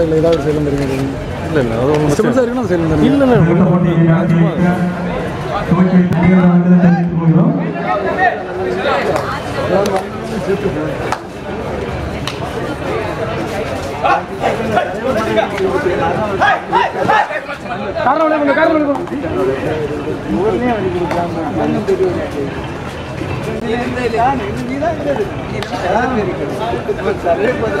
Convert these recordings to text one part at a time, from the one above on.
சைடில் ஏதாவது சைடில் தெரியுங்க இல்லை இல்லை அது ஒன்று சிவில் இருக்குன்னா அது சைடில் இல்லை இல்லை காரணம் நீ தான் இருக்கிறது சர்வே பண்ண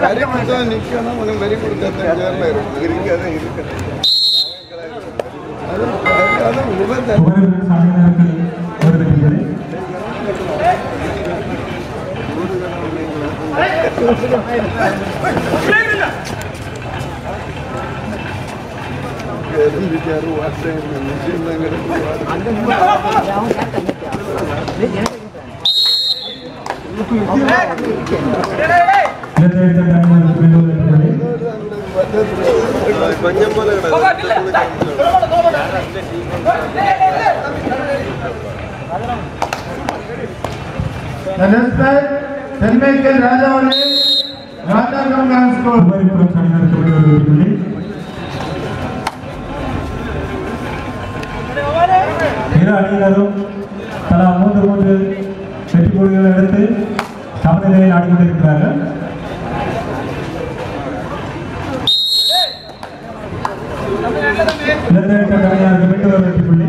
കാര്യമായിട്ട് നിൽക്കണം അതും വരി കൊടുക്കാത്ത ഇരിക്കാതെ ഇരിക്കണം അത് മുഴുവൻ വിചാരം വാർത്തയിൽ നിന്ന് അങ്ങനെ அது உபந்த குமரிபுரம் சங்கத்திற்கு முதல் வெற்றி புள்ளி இருந்துச்சாரு வாட்ஸ்அப் மிஷின் தான் கிடக்கு இலங்கை சங்கத்திற்கு மீண்டும் வெற்றி புள்ளி கொஞ்சம் போல தென்மைக்கல் ராஜா அவர்களே ராஜா காங்கிரஸ் ஸ்கூல் குமரிபுரம் சங்கத்திற்கு மீண்டும் வெற்றி புள்ளி இரு அணியினரும் தலா மூன்று நிலையில் ஆடிக்கொண்டிருக்கிறார்கள் மீண்டு வர வெற்றி புள்ளி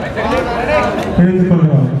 Here's the photo.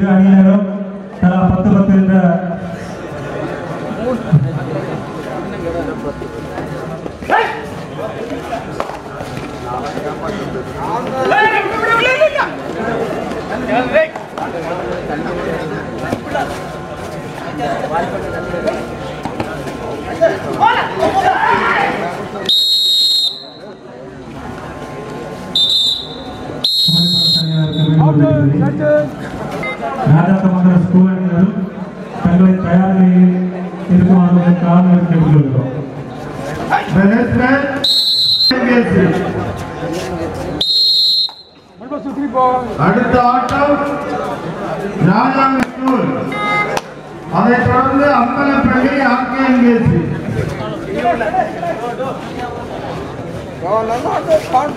Two ball. இரு அணியினரும் தலா பத்து பத்து என்ற ராஜாக்கமங்கல ஸ்கூல் அணியினர் தங்களை தயார் நிலையில் இருக்குமாறு காவலர் கேட்டுக்கொள்கிறோம் Management engaged. Number two, three points. அடுத்த ஆட்டம் ராஜாங்க ஸ்கூல் அதைத் தொடர்ந்து Ambalappalli RK NKC Number three points.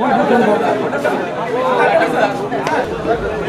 Thank you.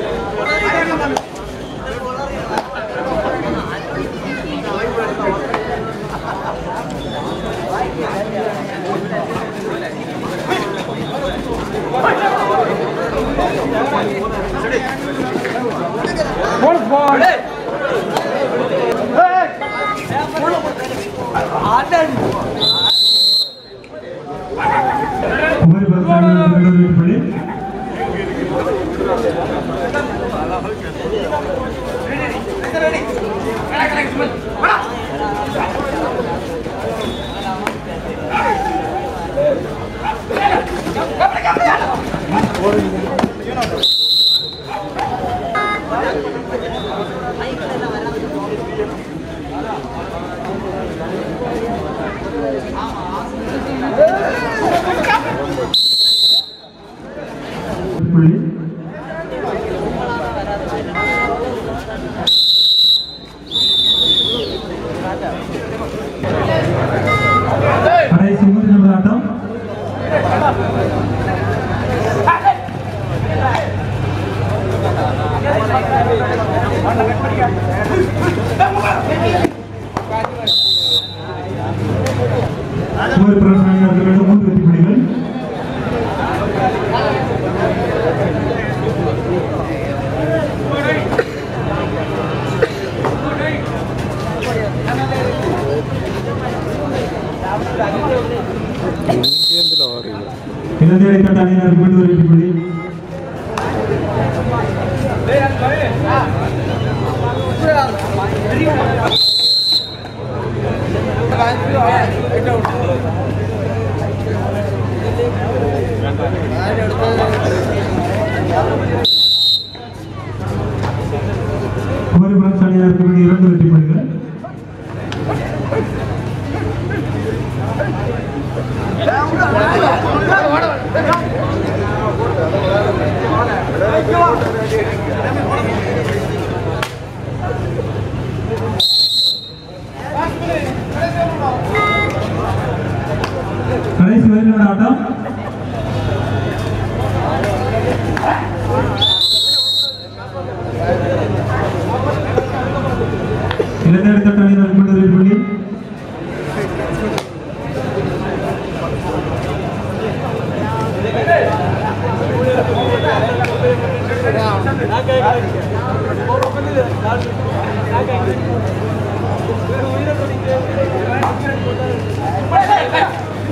Kumari பிரதமர் ఆటగాడు ఆట ఇరవై తట్ట మీద అనుకుంటారు ఇప్పుడు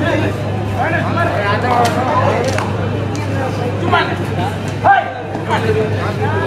Hey! Come on. Hey!